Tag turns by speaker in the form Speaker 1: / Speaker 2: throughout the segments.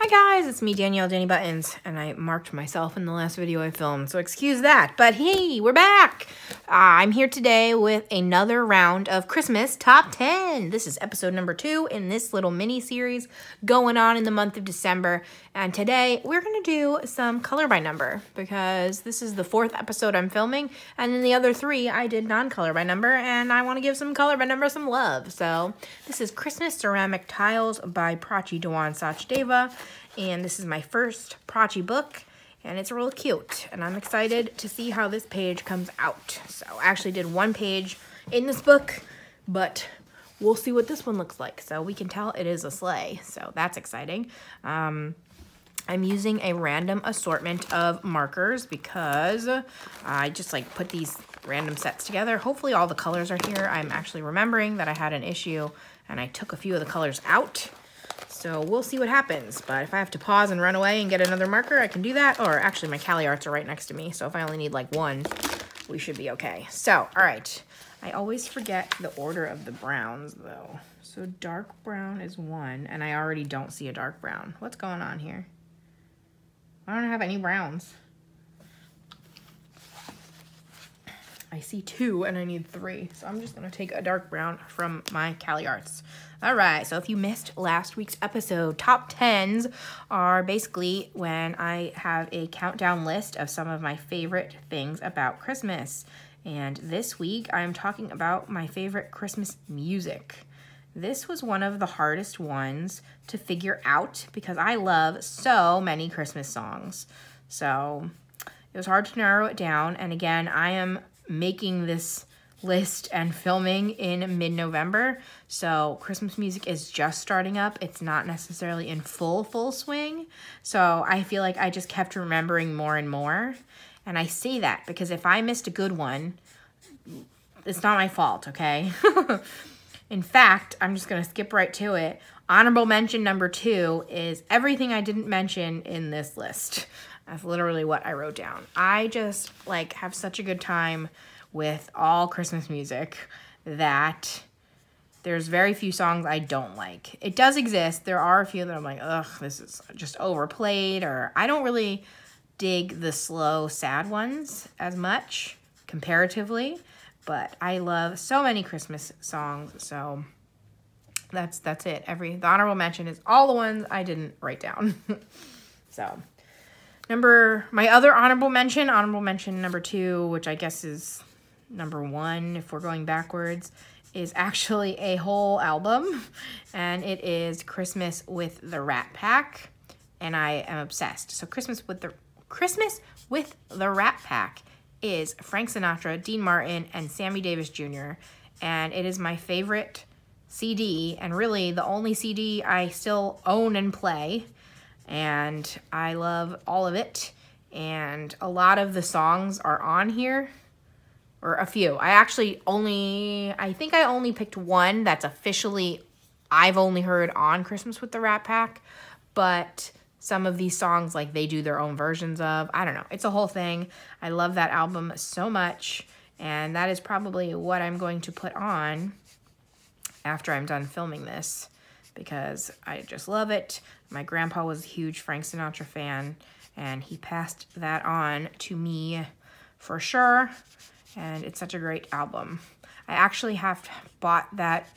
Speaker 1: Hi guys, it's me Danielle Dani Buttons, and I marked myself in the last video I filmed, so excuse that. But hey, we're back! I'm here today with another round of Christmas Top 10. This is episode number two in this little mini series going on in the month of December. And today we're going to do some color by number because this is the fourth episode I'm filming, and in the other three I did non-color by number, and I want to give some color by number some love. So this is Christmas Ceramic Tiles by Prachi Dewan Sachdeva. And this is my first Prachi book, and it's real cute. And I'm excited to see how this page comes out. So I actually did one page in this book, but we'll see what this one looks like. So we can tell it is a sleigh, so that's exciting. Um, I'm using a random assortment of markers because I just like put these random sets together. Hopefully all the colors are here. I'm actually remembering that I had an issue and I took a few of the colors out so we'll see what happens. But if I have to pause and run away and get another marker, I can do that. Or actually, my Caliarts are right next to me. So if I only need like one, we should be okay. So, all right. I always forget the order of the browns, though. So dark brown is one, and I already don't see a dark brown. What's going on here? I don't have any browns. I see two and I need three. So I'm just gonna take a dark brown from my Caliarts. All right, so if you missed last week's episode, top 10s are basically when I have a countdown list of some of my favorite things about Christmas. And this week I'm talking about my favorite Christmas music. This was one of the hardest ones to figure out because I love so many Christmas songs. So it was hard to narrow it down. And again, I am making this list and filming in mid-November. So Christmas music is just starting up. It's not necessarily in full, full swing. So I feel like I just kept remembering more and more. And I say that because if I missed a good one, it's not my fault, okay? in fact, I'm just going to skip right to it. Honorable mention number two is everything I didn't mention in this list. That's literally what I wrote down. I just like have such a good time with all Christmas music that there's very few songs I don't like. It does exist. There are a few that I'm like, ugh, this is just overplayed, or I don't really dig the slow, sad ones as much comparatively. But I love so many Christmas songs, so that's that's it. Every the honorable mention is all the ones I didn't write down. so number my other honorable mention, honorable mention number two, which I guess is number one, if we're going backwards, is actually a whole album, and it is Christmas with the Rat Pack, and I am obsessed. So Christmas with the Christmas with the Rat Pack is Frank Sinatra, Dean Martin, and Sammy Davis Jr., and it is my favorite CD, and really the only CD I still own and play, and I love all of it, and a lot of the songs are on here, or a few. I actually only, I think I only picked one that's officially, I've only heard on Christmas with the Rat Pack, but some of these songs, like they do their own versions of. I don't know. It's a whole thing. I love that album so much, and that is probably what I'm going to put on after I'm done filming this because I just love it. My grandpa was a huge Frank Sinatra fan, and he passed that on to me for sure and it's such a great album. I actually have bought that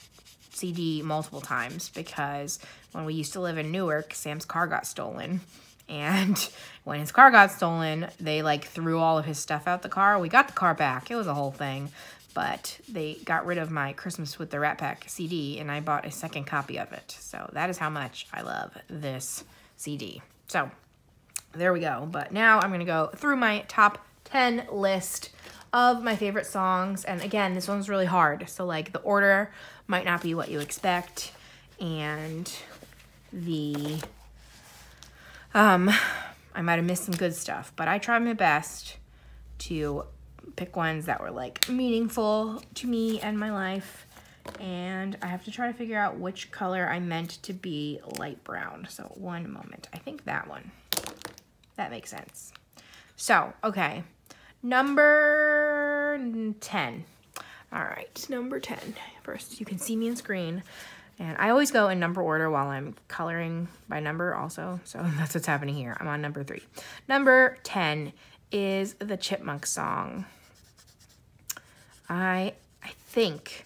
Speaker 1: CD multiple times because when we used to live in Newark, Sam's car got stolen. And when his car got stolen, they like threw all of his stuff out the car. We got the car back. It was a whole thing. But they got rid of my Christmas with the Rat Pack CD and I bought a second copy of it. So that is how much I love this CD. So there we go. But now I'm going to go through my top 10 list of my favorite songs. And again, this one's really hard. So like the order might not be what you expect. And the, um, I might have missed some good stuff, but I tried my best to pick ones that were like meaningful to me and my life. And I have to try to figure out which color I meant to be light brown. So one moment. I think that one. That makes sense. So, okay. Number 10. All right, number 10. First, you can see me on screen. And I always go in number order while I'm coloring by number also. So that's what's happening here. I'm on number three. Number 10 is the Chipmunk song. I, I think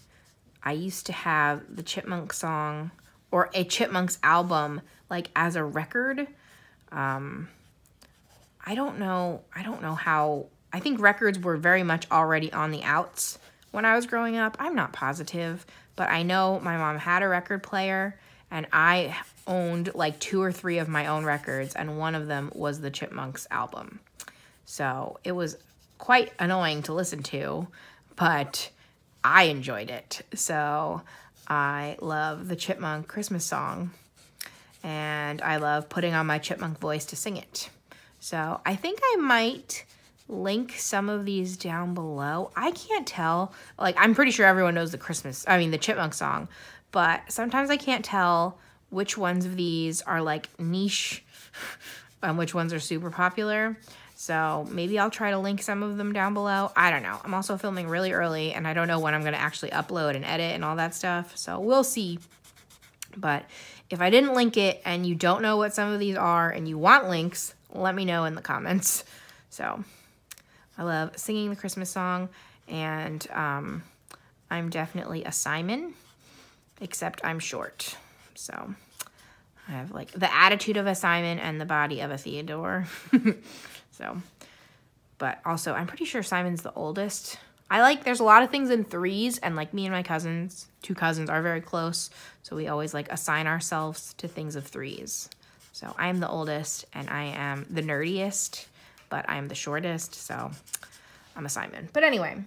Speaker 1: I used to have the Chipmunk song or a Chipmunks album like as a record. Um, I don't know. I don't know how. I think records were very much already on the outs when I was growing up. I'm not positive, but I know my mom had a record player and I owned like two or three of my own records and one of them was the Chipmunks album. So it was quite annoying to listen to, but I enjoyed it. So I love the Chipmunk Christmas song and I love putting on my chipmunk voice to sing it. So I think I might link some of these down below. I can't tell, like I'm pretty sure everyone knows the Christmas, I mean the chipmunk song, but sometimes I can't tell which ones of these are like niche and which ones are super popular. So maybe I'll try to link some of them down below. I don't know. I'm also filming really early and I don't know when I'm going to actually upload and edit and all that stuff. So we'll see. But if I didn't link it and you don't know what some of these are and you want links, let me know in the comments. So I love singing the Christmas song and um, I'm definitely a Simon, except I'm short. So I have like the attitude of a Simon and the body of a Theodore. so, but also I'm pretty sure Simon's the oldest. I like, there's a lot of things in threes, and like me and my cousins, two cousins, are very close. So we always like assign ourselves to things of threes. So I am the oldest, and I am the nerdiest, but I am the shortest. So I'm a Simon. But anyway,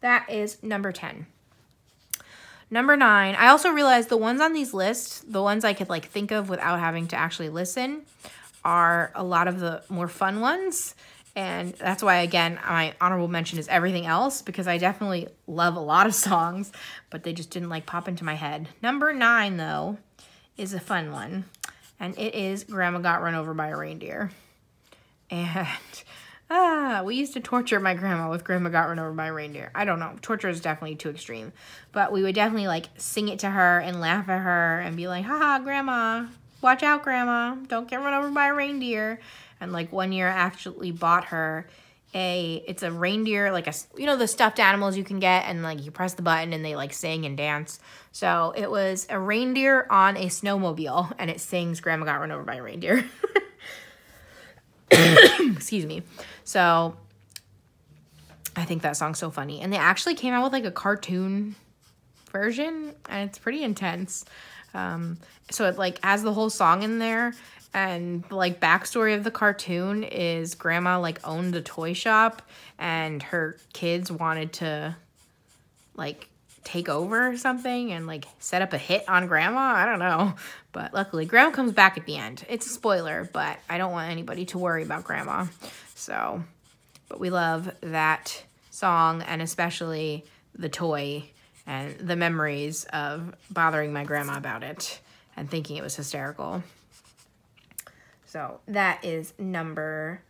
Speaker 1: that is number 10. Number nine, I also realized the ones on these lists, the ones I could like think of without having to actually listen, are a lot of the more fun ones. And that's why, again, my honorable mention is everything else because I definitely love a lot of songs, but they just didn't like pop into my head. Number nine, though, is a fun one, and it is Grandma Got Run Over by a Reindeer. And ah, we used to torture my grandma with Grandma Got Run Over by a Reindeer. I don't know, torture is definitely too extreme, but we would definitely like sing it to her and laugh at her and be like, haha, Grandma, watch out, Grandma, don't get run over by a reindeer. And like one year I actually bought her a, it's a reindeer, like a, you know, the stuffed animals you can get and like you press the button and they like sing and dance. So it was a reindeer on a snowmobile and it sings Grandma Got Run Over by a Reindeer. Excuse me. So I think that song's so funny. And they actually came out with like a cartoon version and it's pretty intense. Um, so it like has the whole song in there and like backstory of the cartoon is grandma like owned a toy shop and her kids wanted to like take over or something and like set up a hit on grandma? I don't know. But luckily grandma comes back at the end. It's a spoiler but i don't want anybody to worry about grandma. So but we love that song and especially the toy and the memories of bothering my grandma about it and thinking it was hysterical. So that is number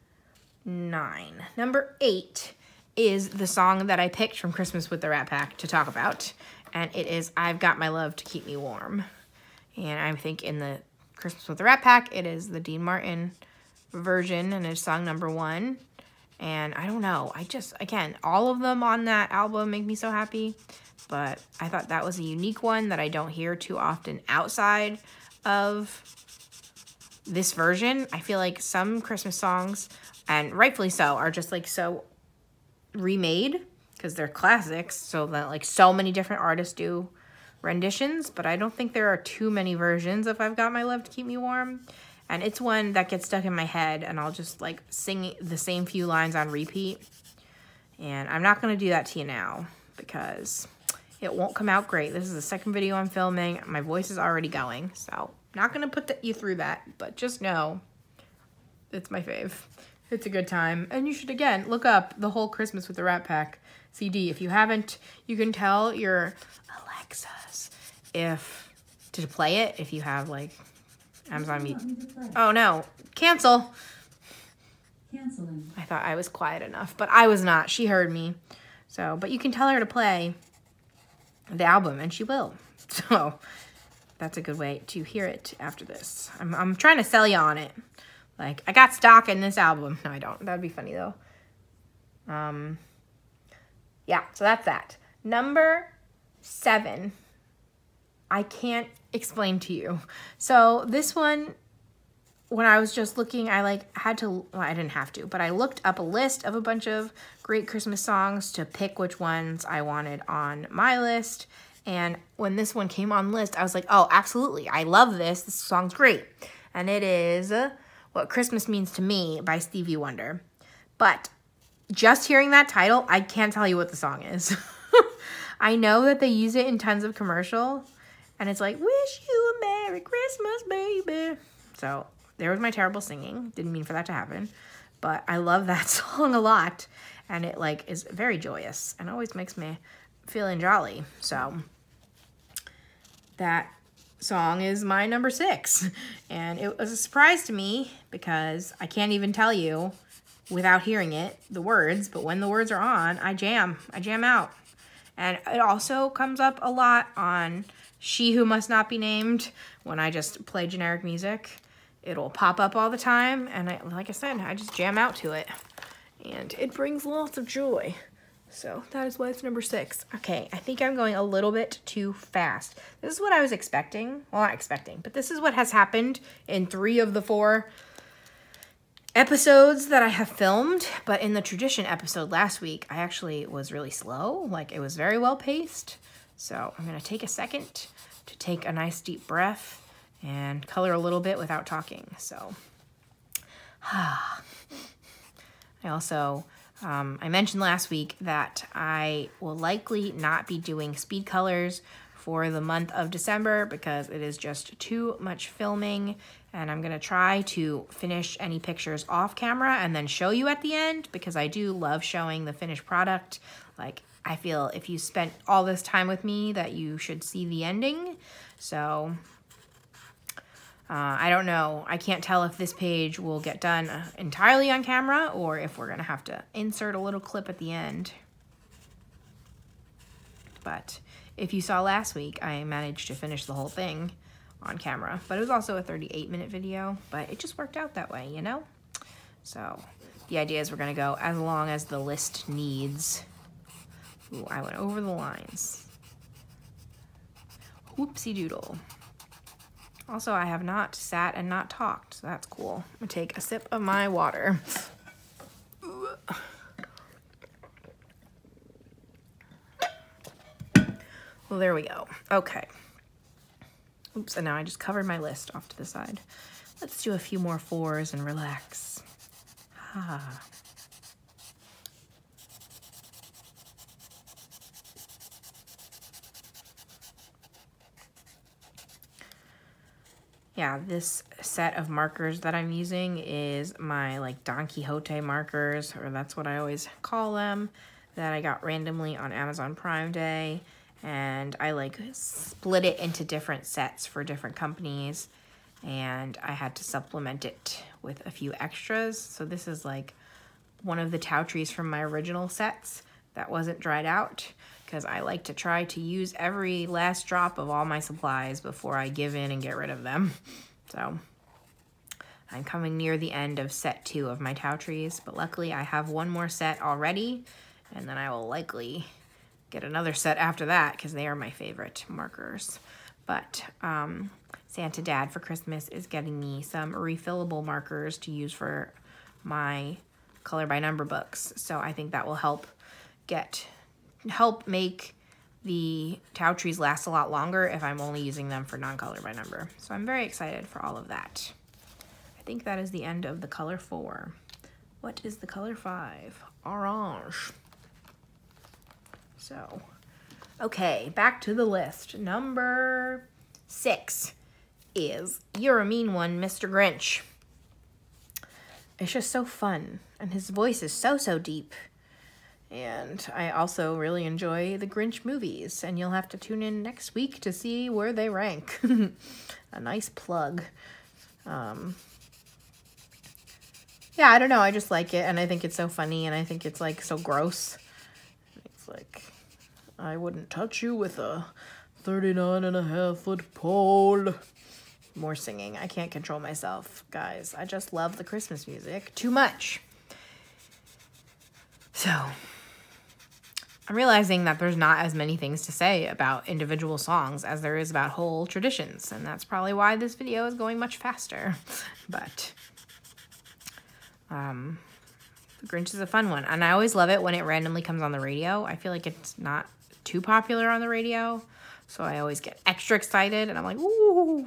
Speaker 1: nine. Number eight is the song that I picked from Christmas with the Rat Pack to talk about. And it is I've Got My Love to Keep Me Warm. And I think in the Christmas with the Rat Pack, it is the Dean Martin version and it's song number one. And I don't know. I just, again, all of them on that album make me so happy. But I thought that was a unique one that I don't hear too often outside of this version, I feel like some Christmas songs, and rightfully so, are just like so remade because they're classics. So that like so many different artists do renditions, but I don't think there are too many versions of I've Got My Love to Keep Me Warm. And it's one that gets stuck in my head and I'll just like sing the same few lines on repeat. And I'm not going to do that to you now because it won't come out great. This is the second video I'm filming. My voice is already going, so not going to put the, you through that, but just know it's my fave. It's a good time. And you should, again, look up the whole Christmas with the Rat Pack CD. If you haven't, you can tell your Alexas if to play it if you have, like, Amazon Music. Oh, no. Cancel. Canceling. I thought I was quiet enough, but I was not. She heard me. So, but you can tell her to play the album, and she will. So, that's a good way to hear it after this. I'm, I'm trying to sell you on it. Like, I got stock in this album. No, I don't. That'd be funny, though. Um, yeah, so that's that. Number seven, I can't explain to you. So this one, when I was just looking, I like had to, well, I didn't have to, but I looked up a list of a bunch of great Christmas songs to pick which ones I wanted on my list. And when this one came on list, I was like, oh, absolutely. I love this. This song's great. And it is What Christmas Means to Me by Stevie Wonder. But just hearing that title, I can't tell you what the song is. I know that they use it in tons of commercial, and it's like, wish you a Merry Christmas, baby. So there was my terrible singing. Didn't mean for that to happen. But I love that song a lot. And it like is very joyous and always makes me feeling jolly. So that song is my number six. And it was a surprise to me because I can't even tell you without hearing it, the words, but when the words are on, I jam. I jam out. And it also comes up a lot on She Who Must Not Be Named when I just play generic music. It'll pop up all the time, and I, like I said, I just jam out to it. And it brings lots of joy. So that is why it's number six. Okay, I think I'm going a little bit too fast. This is what I was expecting. Well, not expecting, but this is what has happened in three of the four episodes that I have filmed, but in the tradition episode last week, I actually was really slow. Like it was very well paced. So I'm going to take a second to take a nice deep breath and color a little bit without talking. So I also, um, I mentioned last week that I will likely not be doing speed colors for the month of December because it is just too much filming and I'm to try to finish any pictures off camera and then show you at the end because I do love showing the finished product. Like, I feel if you spent all this time with me that you should see the ending. So, uh, I don't know. I can't tell if this page will get done entirely on camera or if we're going to have to insert a little clip at the end. But if you saw last week, I managed to finish the whole thing on camera. But it was also a 38 minute video, but it just worked out that way, you know? So the idea is we're gonna go as long as the list needs. Ooh, I went over the lines. Whoopsie doodle. Also, I have not sat and not talked, so that's cool. I'm gonna take a sip of my water. Well, there we go. Okay. Oops, and now I just covered my list off to the side. Let's do a few more fours and relax. Ah. Yeah, this set of markers that I'm using is my like Don Quixote markers, or that's what I always call them, that I got randomly on Amazon Prime Day. And I like split it into different sets for different companies. And I had to supplement it with a few extras. So this is like one of the tau Towtrees from my original sets that wasn't dried out because I like to try to use every last drop of all my supplies before I give in and get rid of them. So I'm coming near the end of set two of my tau trees, but luckily I have one more set already and then I will likely get another set after that because they are my favorite markers. But um, Santa Dad for Christmas is getting me some refillable markers to use for my color by number books. So I think that will help get, help make the tau trees last a lot longer if I'm only using them for non-color by number. So I'm very excited for all of that. I think that is the end of the color four. What is the color five? Orange. So, okay, back to the list. Number six is You're a Mean One, Mr. Grinch. It's just so fun, and his voice is so, so deep. And I also really enjoy the Grinch movies, and you'll have to tune in next week to see where they rank. a nice plug. Um, yeah, I don't know. I just like it, and I think it's so funny, and I think it's like so gross. It's like I wouldn't touch you with a 39 and a half foot pole. More singing. I can't control myself, guys. I just love the Christmas music too much. So, I'm realizing that there's not as many things to say about individual songs as there is about whole traditions, and that's probably why this video is going much faster. But, um, the Grinch is a fun one, and I always love it when it randomly comes on the radio. I feel like it's not too popular on the radio, so I always get extra excited, and I'm like, ooh.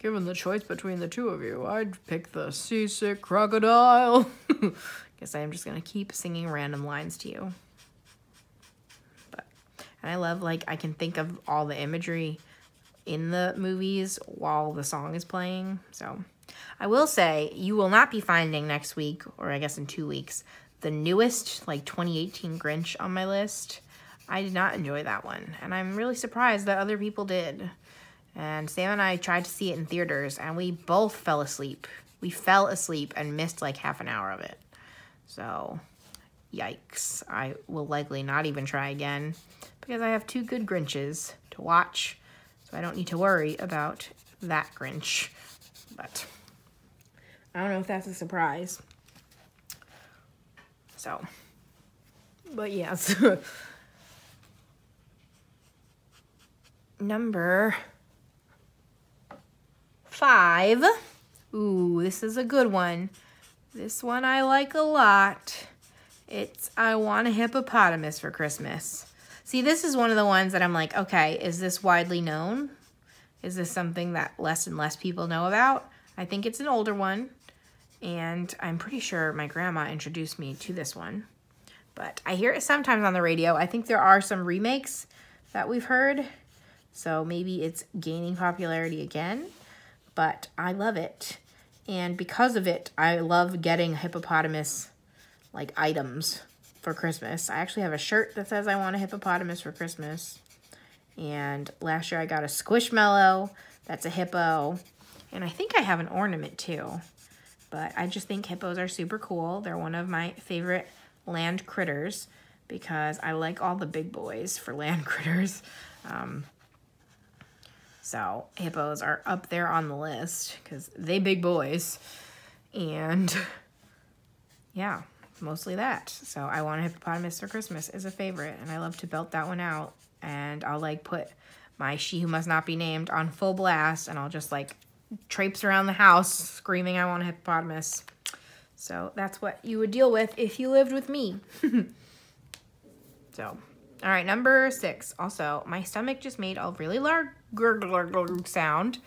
Speaker 1: Given the choice between the two of you, I'd pick the seasick crocodile. Guess I'm just gonna keep singing random lines to you. But and I love like I can think of all the imagery in the movies while the song is playing. So I will say you will not be finding next week, or I guess in two weeks, the newest like 2018 Grinch on my list. I did not enjoy that one, and I'm really surprised that other people did. And Sam and I tried to see it in theaters, and we both fell asleep. We fell asleep and missed like half an hour of it. So, yikes. I will likely not even try again because I have two good Grinches to watch. So I don't need to worry about that Grinch. But I don't know if that's a surprise. So, but yes. Number five. Ooh, this is a good one. This one I like a lot. It's I Want a Hippopotamus for Christmas. See, this is one of the ones that I'm like, okay, is this widely known? Is this something that less and less people know about? I think it's an older one, and I'm pretty sure my grandma introduced me to this one. But I hear it sometimes on the radio. I think there are some remakes that we've heard, so maybe it's gaining popularity again but I love it. And because of it, I love getting hippopotamus like items for Christmas. I actually have a shirt that says I want a hippopotamus for Christmas. And last year I got a squishmallow that's a hippo. And I think I have an ornament too. But I just think hippos are super cool. They're one of my favorite land critters because I like all the big boys for land critters. Um, so hippos are up there on the list because they big boys. And yeah, mostly that. So I want a hippopotamus for Christmas is a favorite. And I love to belt that one out. And I'll like put my She Who Must Not Be Named on full blast. And I'll just like traipse around the house screaming I want a hippopotamus. So that's what you would deal with if you lived with me. so all right, number six. Also, my stomach just made a really large sound.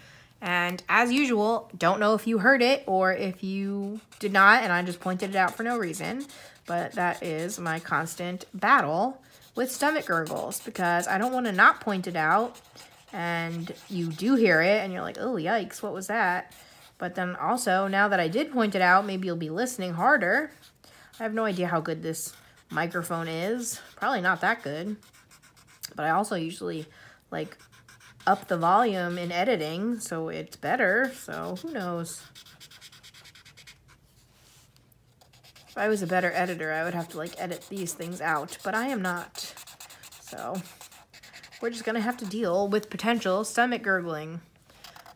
Speaker 1: And as usual, don't know if you heard it or if you did not, and I just pointed it out for no reason. But that is my constant battle with stomach gurgles because I don't want to not point it out and you do hear it and you're like, oh, yikes, what was that? But then also, now that I did point it out, maybe you'll be listening harder. I have no idea how good this microphone is. Probably not that good. But I also usually like up the volume in editing so it's better. So who knows? If I was a better editor, I would have to like edit these things out, but I am not. So we're just gonna have to deal with potential stomach gurgling.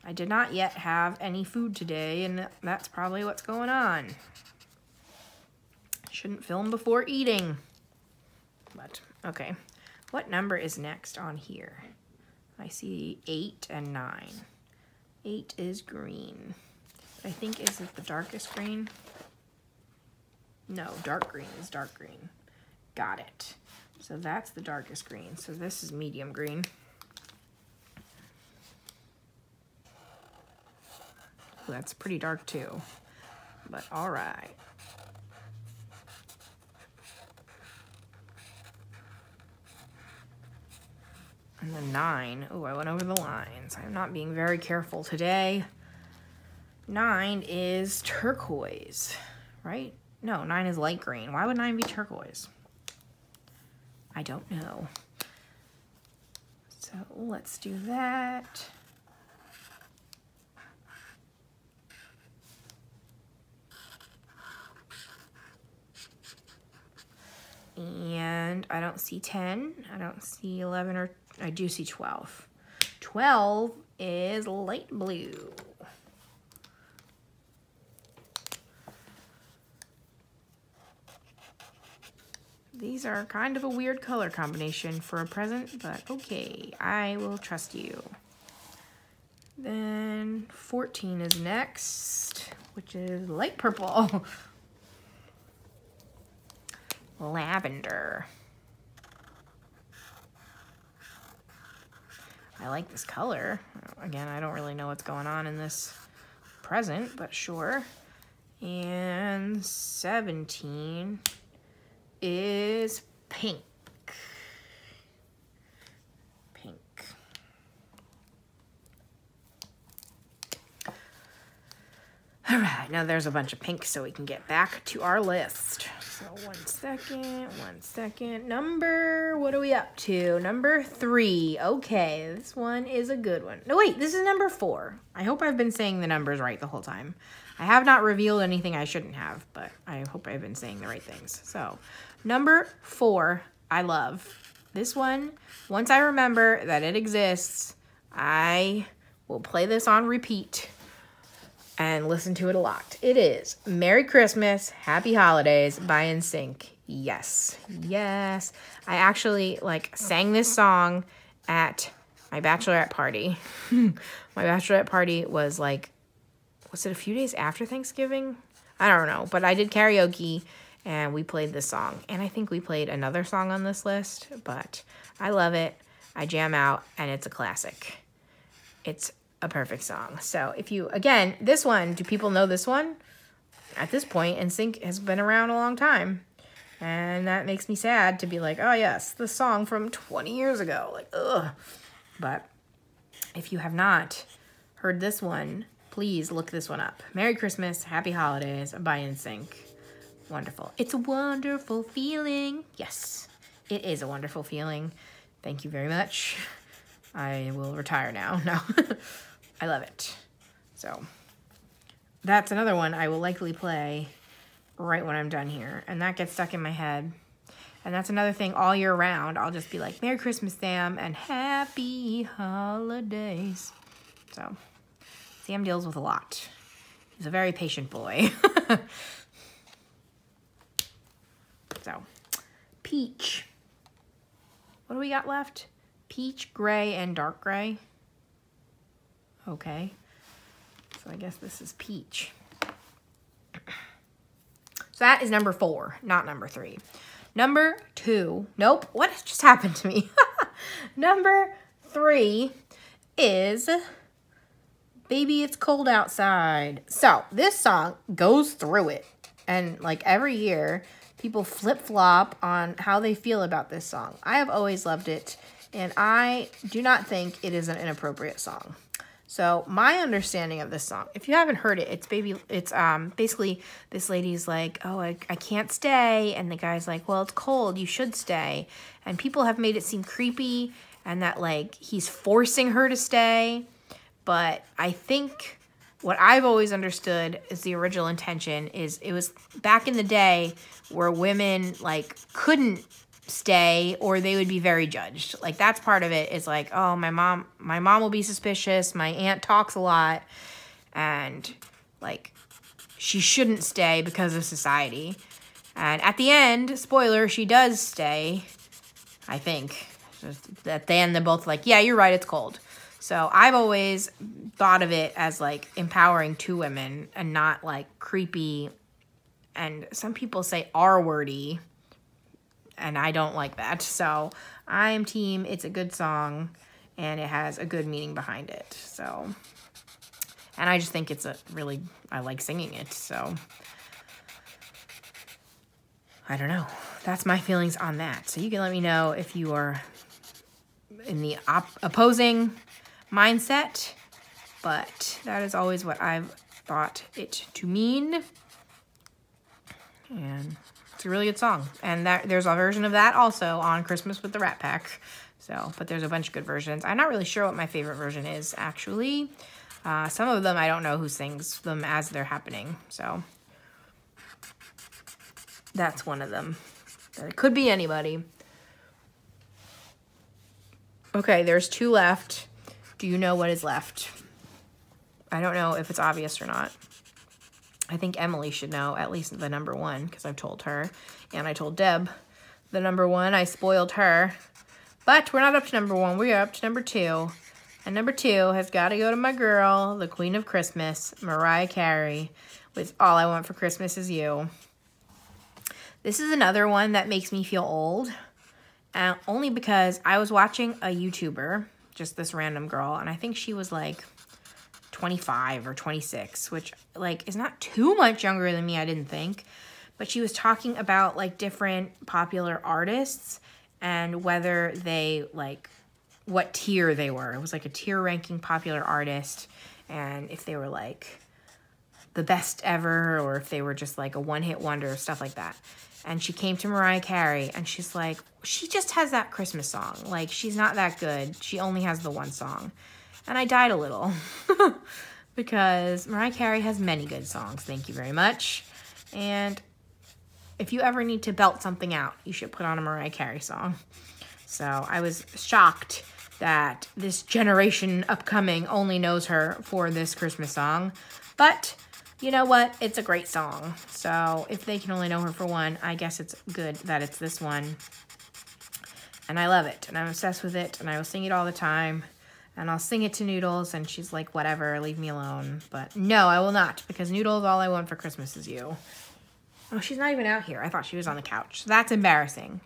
Speaker 1: I did not yet have any food today, and that's probably what's going on. Shouldn't film before eating. But, okay. What number is next on here? I see 8 and 9. 8 is green. I think, is it the darkest green? No, dark green is dark green. Got it. So that's the darkest green. So this is medium green. That's pretty dark too. But all right. And then nine. Oh, I went over the lines. I'm not being very careful today. Nine is turquoise, right? No, nine is light green. Why would nine be turquoise? I don't know. So let's do that. And I don't see 10. I don't see 11 or I do see 12. 12 is light blue. These are kind of a weird color combination for a present, but okay, I will trust you. Then 14 is next, which is light purple. Lavender. I like this color. Again, I don't really know what's going on in this present, but sure. And 17 is pink. Pink. All right, now there's a bunch of pink so we can get back to our list. So one second, one second. Number, what are we up to? Number three. Okay, this one is a good one. No, wait, this is number four. I hope I've been saying the numbers right the whole time. I have not revealed anything I shouldn't have, but I hope I've been saying the right things. So, number four, I love. This one, once I remember that it exists, I will play this on repeat and listen to it a lot. It is Merry Christmas, Happy Holidays by NSYNC. Yes, yes. I actually like sang this song at my bachelorette party. my bachelorette party was like was it a few days after Thanksgiving? I don't know, but I did karaoke and we played this song. And I think we played another song on this list, but I love it. I jam out and it's a classic. It's a perfect song. So if you, again, this one, do people know this one? At this point, NSYNC has been around a long time. And that makes me sad to be like, oh yes, the song from 20 years ago. Like, ugh. But if you have not heard this one, please look this one up. Merry Christmas, Happy Holidays by NSYNC. Wonderful. It's a wonderful feeling. Yes, it is a wonderful feeling. Thank you very much. I will retire now. No, I love it. So that's another one I will likely play right when I'm done here. And that gets stuck in my head. And that's another thing all year round. I'll just be like, Merry Christmas, Sam, and Happy Holidays. So Sam deals with a lot. He's a very patient boy. so, peach. What do we got left? Peach, gray, and dark gray. Okay. So I guess this is peach. So that is number four, not number three. Number two, nope, what just happened to me? number three is Baby, It's Cold Outside. So, this song goes through it. And, like, every year, people flip-flop on how they feel about this song. I have always loved it, and I do not think it is an inappropriate song. So, my understanding of this song, if you haven't heard it, it's baby it's um basically this lady's like, "Oh, I, I can't stay." And the guy's like, "Well, it's cold. You should stay." And people have made it seem creepy and that like he's forcing her to stay but I think what I've always understood is the original intention is it was back in the day where women like couldn't stay or they would be very judged. Like that's part of it is like, oh, my mom my mom will be suspicious, my aunt talks a lot and like she shouldn't stay because of society. And at the end, spoiler, she does stay. I think. At the end, they're both like, yeah, you're right, it's cold. So I've always thought of it as like empowering two women and not like creepy. And some people say R wordy, and I don't like that. So I am team. It's a good song, and it has a good meaning behind it. So, and I just think it's a really I like singing it. So I don't know. That's my feelings on that. So you can let me know if you are in the op opposing mindset, but that is always what I've thought it to mean. And a really good song. And that there's a version of that also on Christmas with the Rat Pack. So, but there's a bunch of good versions. I'm not really sure what my favorite version is, actually. Uh, some of them I don't know who sings them as they're happening. So, that's one of them. It could be anybody. Okay, there's two left. Do you know what is left? I don't know if it's obvious or not. I think Emily should know at least the number one because I've told her. And I told Deb the number one. I spoiled her. But we're not up to number one. We are up to number two. And number two has got to go to my girl, the queen of Christmas, Mariah Carey, with All I Want for Christmas Is You. This is another one that makes me feel old. Uh, only because I was watching a YouTuber, just this random girl, and I think she was like 25 or 26, which like is not too much younger than me, I didn't think. But she was talking about like different popular artists and whether they like what tier they were. It was like a tier ranking popular artist and if they were like the best ever or if they were just like a one hit wonder, stuff like that. And she came to Mariah Carey and she's like, she just has that Christmas song. Like, she's not that good. She only has the one song. And I died a little because Mariah Carey has many good songs. Thank you very much. And if you ever need to belt something out, you should put on a Mariah Carey song. So I was shocked that this generation upcoming only knows her for this Christmas song. But you know what? It's a great song. So if they can only know her for one, I guess it's good that it's this one. And I love it. And I'm obsessed with it. And I will sing it all the time and I'll sing it to Noodles, and she's like, whatever, leave me alone. But no, I will not, because Noodles, all I want for Christmas is you. Oh, she's not even out here. I thought she was on the couch. That's embarrassing.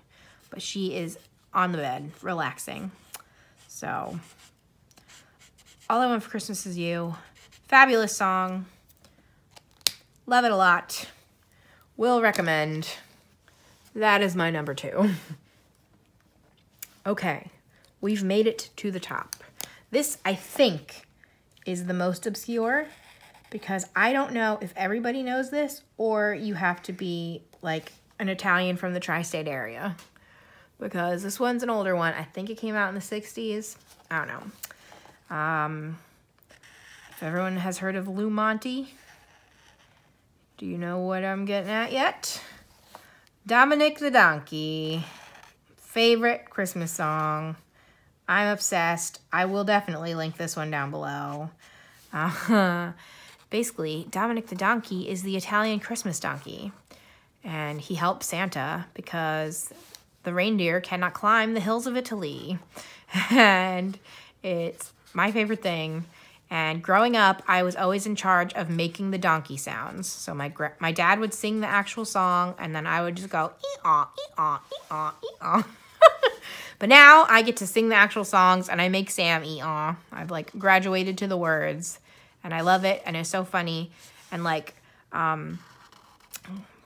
Speaker 1: But she is on the bed, relaxing. So, all I want for Christmas is you. Fabulous song. Love it a lot. Will recommend. That is my number two. okay, we've made it to the top. This, I think, is the most obscure because I don't know if everybody knows this or you have to be like an Italian from the tri-state area because this one's an older one. I think it came out in the 60s. I don't know. Um, if everyone has heard of Lou Monte, do you know what I'm getting at yet? Dominic the Donkey, favorite Christmas song. I'm obsessed. I will definitely link this one down below. Uh, basically, Dominic the Donkey is the Italian Christmas donkey. And he helps Santa because the reindeer cannot climb the hills of Italy. and it's my favorite thing. And growing up, I was always in charge of making the donkey sounds. So my my dad would sing the actual song, and then I would just go ee-aw, ee-aw, ee-aw, ee-aw. But now I get to sing the actual songs and I make Sam eat aw. I've like graduated to the words and I love it and it's so funny. And like um,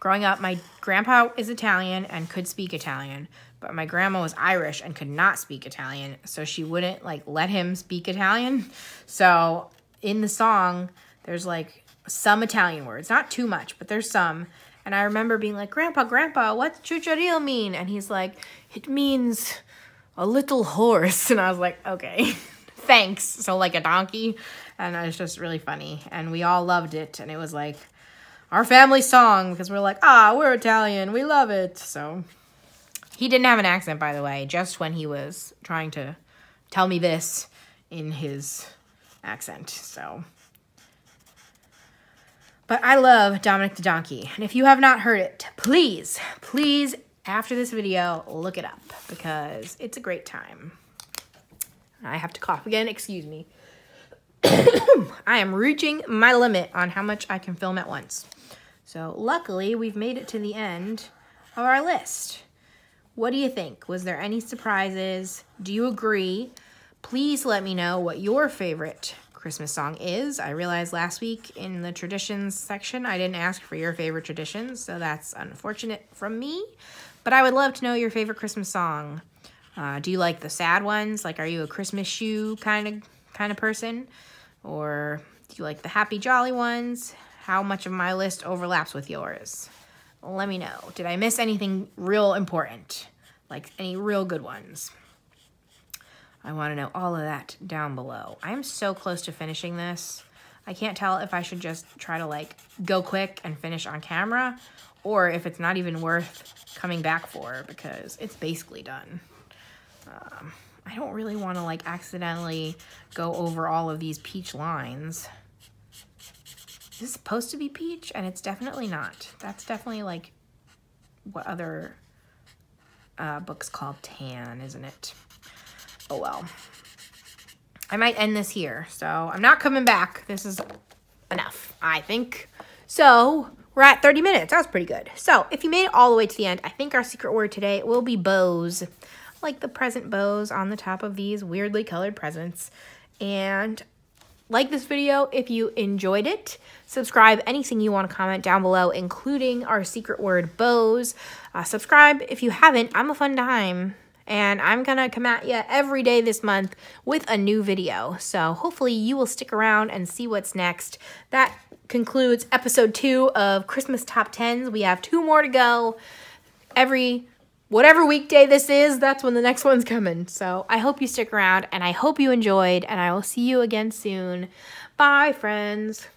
Speaker 1: growing up, my grandpa is Italian and could speak Italian, but my grandma was Irish and could not speak Italian. So she wouldn't like let him speak Italian. So in the song, there's like some Italian words, not too much, but there's some. And I remember being like, Grandpa, Grandpa, what's chucharil mean? And he's like, it means a little horse. And I was like, okay, thanks. So like a donkey. And it was just really funny. And we all loved it. And it was like our family song because we're like, ah, we're Italian. We love it. So he didn't have an accent, by the way, just when he was trying to tell me this in his accent. So. But I love Dominic the Donkey. And if you have not heard it, please, please after this video, look it up because it's a great time. I have to cough again, excuse me. I am reaching my limit on how much I can film at once. So luckily, we've made it to the end of our list. What do you think? Was there any surprises? Do you agree? Please let me know what your favorite Christmas song is. I realized last week in the traditions section, I didn't ask for your favorite traditions, so that's unfortunate from me. But I would love to know your favorite Christmas song. Uh, do you like the sad ones? Like, are you a Christmas shoe kind of kind of person, or do you like the happy jolly ones? How much of my list overlaps with yours? Let me know. Did I miss anything real important? Like any real good ones? I want to know all of that down below. I'm so close to finishing this. I can't tell if I should just try to like go quick and finish on camera or if it's not even worth coming back for because it's basically done. Um, I don't really want to like accidentally go over all of these peach lines. This is supposed to be peach and it's definitely not. That's definitely like what other uh, book's called tan, isn't it? Oh well. I might end this here. So I'm not coming back. This is enough, I think. So we're at 30 minutes. That was pretty good. So if you made it all the way to the end, I think our secret word today will be bows. Like the present bows on the top of these weirdly colored presents. And like this video if you enjoyed it. Subscribe anything you want to comment down below, including our secret word bows. Uh, subscribe if you haven't. I'm a fun time. And I'm going to come at you every day this month with a new video. So hopefully you will stick around and see what's next. That concludes episode two of Christmas Top 10s. We have two more to go. Every whatever weekday this is, that's when the next one's coming. So I hope you stick around and I hope you enjoyed and I will see you again soon. Bye, friends.